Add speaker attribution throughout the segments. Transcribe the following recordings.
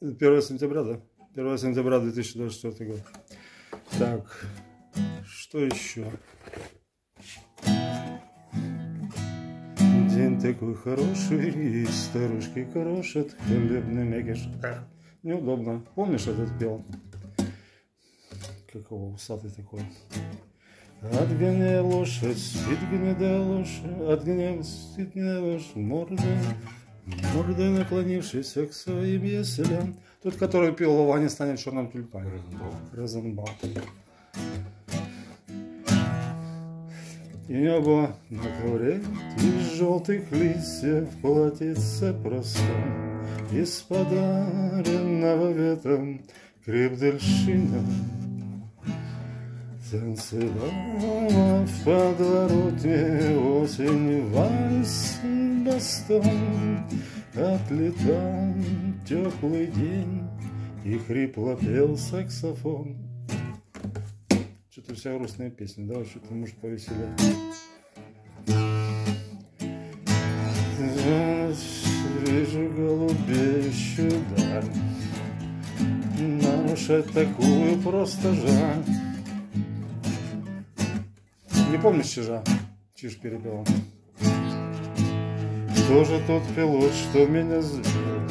Speaker 1: 1 сентября, да? 1 сентября 2024 год. Так, что еще? День такой хороший, и старушки крошат хлебный мякиш. Неудобно. Помнишь этот пел? Какого усатый такой? Отгоняй лошадь, спит гнеда лошадь, отгоняй, спит гнеда лошадь, морда, мордой наклонившийся к своим яслям. Тот, который пел Вова не станет черным тюльпане. Розенбаум. И небо на ковре из желтых листьев платится простом Из подаренного ветром крепдельшина Танцевала в подворотне осень вальс бастон Отлетал теплый день и хрипло пел саксофон. Что-то вся грустная песня, давай что-то может повеселее. Вижу голубеющую даль Нарушать такую просто жаль помнишь чижа? Чиж перепел. Кто же тот пилот, что меня сбил?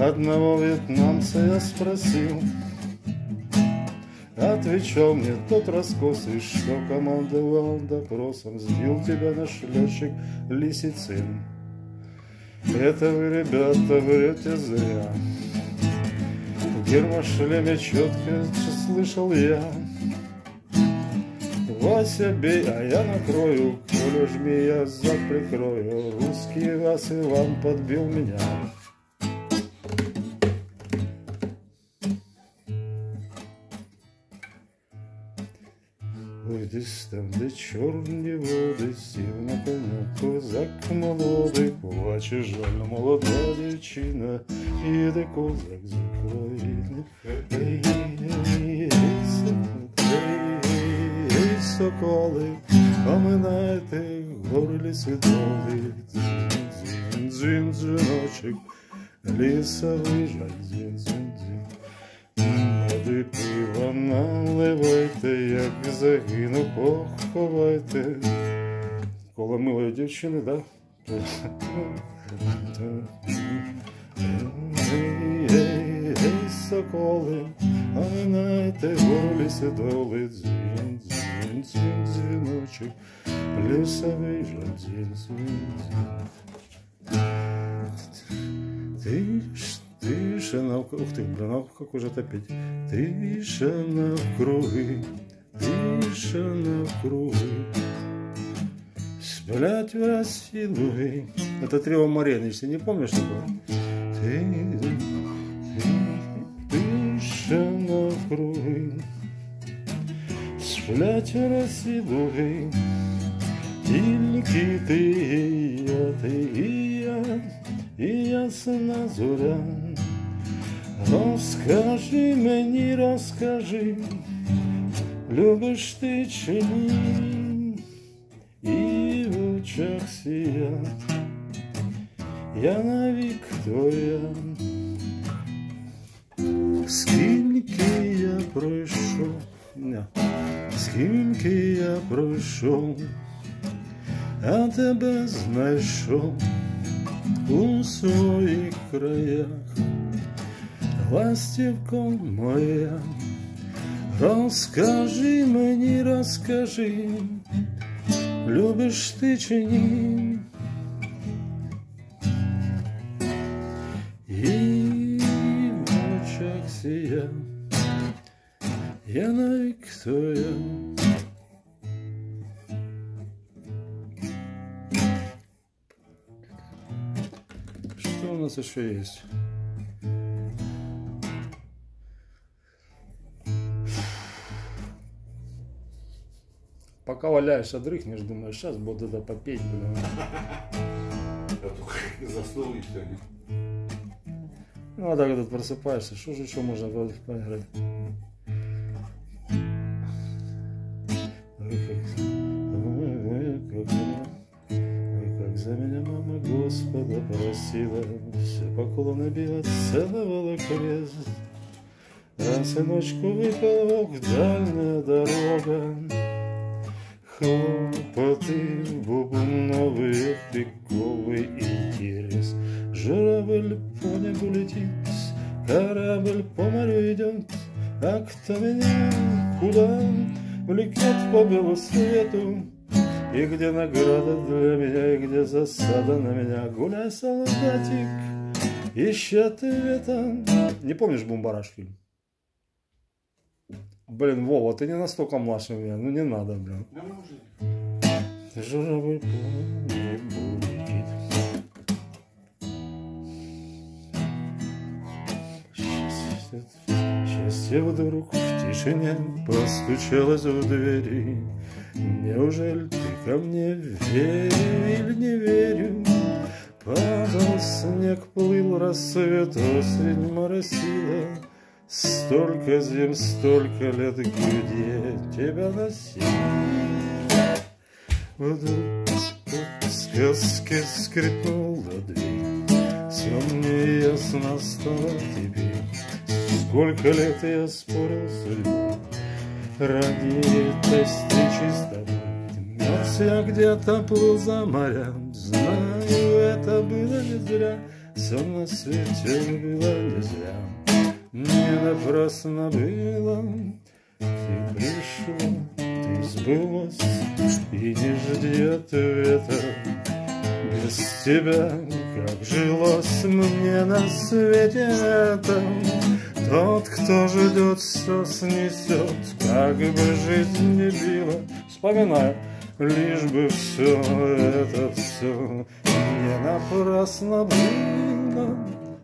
Speaker 1: Одного вьетнамца я спросил. Отвечал мне тот раскосый, что командовал допросом, Сбил тебя наш летчик Лисицин. Это вы, ребята, врете зря. В гермошлеме четко слышал я, Вася, бей, а я накрою, Коля жми, я зад прикрою. Русский вас Иван подбил меня. Ой, десь там, де чорні води, сів на коня козак молодий, плаче жаль, молода дівчина, їде козак з України. протоколи, пам'ятайте гори ліси доли, дзін, дзін, дзвіночок, лісовий жаль, дзін, дзін, дзін. Меди пива наливайте, як загину, поховайте. Коло милої дівчини, да? Соколи, а минайте голі сидоли дзвін. дзвін, дзвін, дзвіночок, лісовий жаль, дзвін, дзвін, дзвін. Ты ж Тишина, ух ты, блин, а как уже топить. Тишина в круги, тишина в круги. Сплять в России луги. Это трио Марины, если не помнишь такое? Ты, ты, тишина в круги. Сплять в России луги. Тільки ти і я, ти і я, і ясна зоря. Розкажи мені, розкажи, любиш ти чи ні, і в очах сія, я навік твоя. Скільки я пройшов, не, скільки я пройшов, а тебе знайшов у своїх краях. Ластівко моя, розкажи мені, розкажи, любиш ти чи ні? І в очах сія, я навік твоя. Что у нас еще есть? Пока валяешься, дрыхнешь, думаешь, сейчас буду это попеть, блин.
Speaker 2: Я заснул и все.
Speaker 1: Ну, а так этот просыпаешься, что же еще можно поиграть? За меня, мама, Господа просила, все поклоны била, целовала крест. А сыночку выпала дальняя дорога, Хлопоты, бубновые, пиковый интерес. Журавль по небу летит, корабль по морю идет, А кто меня куда влекет по белу свету, И где награда для меня, и где засада на меня, Гуляй, солдатик, ищи ответа. Не помнишь Бумбараш фильм? Блин, Вова, ты не настолько младше меня, ну не надо, блин.
Speaker 2: Да.
Speaker 1: Журавль небу летит. Счастье, счастье вдруг в тишине постучалось в двери. Неужели ты ко мне верю или не верю? Падал снег, плыл рассвет, осень моросила. Столько зим, столько лет, где тебя носили. Вдруг сказки скрипнула дверь, Все мне ясно стало теперь. Сколько лет я спорил с судьбой Ради этой встречи с тобой. Я где-то плыл за морем, Знаю, это было не зря, Все на свете было не зря. Не напрасно было, ты пришла, ты сбылась, И не жди ответа. Без тебя, как жилось мне на свете этом, Тот, кто ждет, все снесет, как бы жизнь не била. Вспоминаю, лишь бы все это все не напрасно было.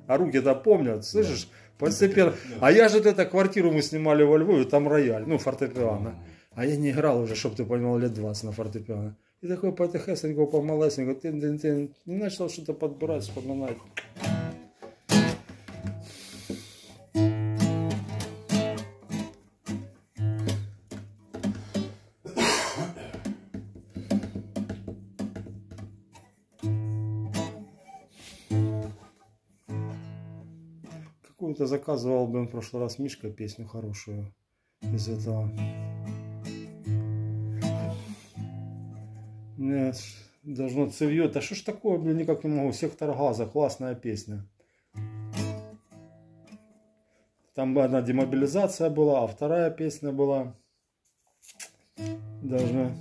Speaker 1: А руки-то помнят, слышишь? Постепенно. А я же это квартиру мы снимали во Львове, там рояль, ну, фортепиано. А я не играл уже, чтобы ты понимал, лет 20 на фортепиано. И такой потихесенько, помалесенько, ты, ты, ты, начал что-то подбирать, вспоминать. Какую-то заказывал, блин, в прошлый раз Мишка песню хорошую из этого. Мне должно цевье. Да что ж такое, блин, никак не могу. Сектор газа, классная песня. Там одна демобилизация была, а вторая песня была. Должна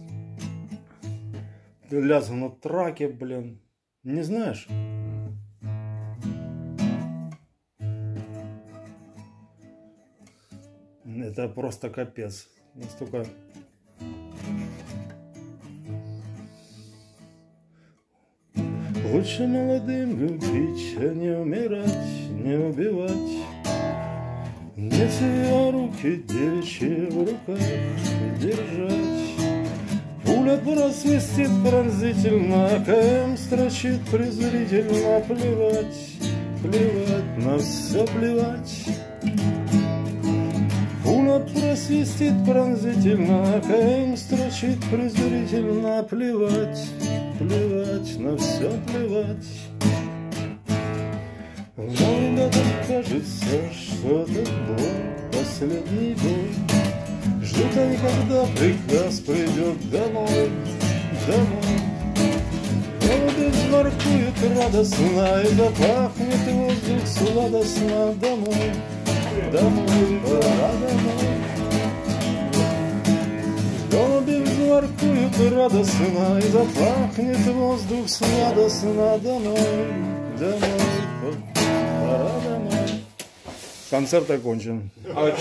Speaker 1: лязгнул на траке, блин. Не знаешь? Это просто капец. Настолько... Лучше молодым любить, а не умирать, не убивать. Нет ее руки девичьи в руках держать. Пуля просвистит пронзительно, КМ строчит презрительно, плевать, плевать, на все плевать. Пуля просвистит пронзительно, КМ строчит презрительно, плевать, плевать, на все плевать. Но иногда кажется, что это был последний бой. Ждут они, когда приказ придет домой, домой. Голуби взморкуют радостно, и запахнет воздух сладостно домой, домой, радостно, и запахнет воздух сладостно домой, домой, пора домой. Концерт окончен.
Speaker 2: А?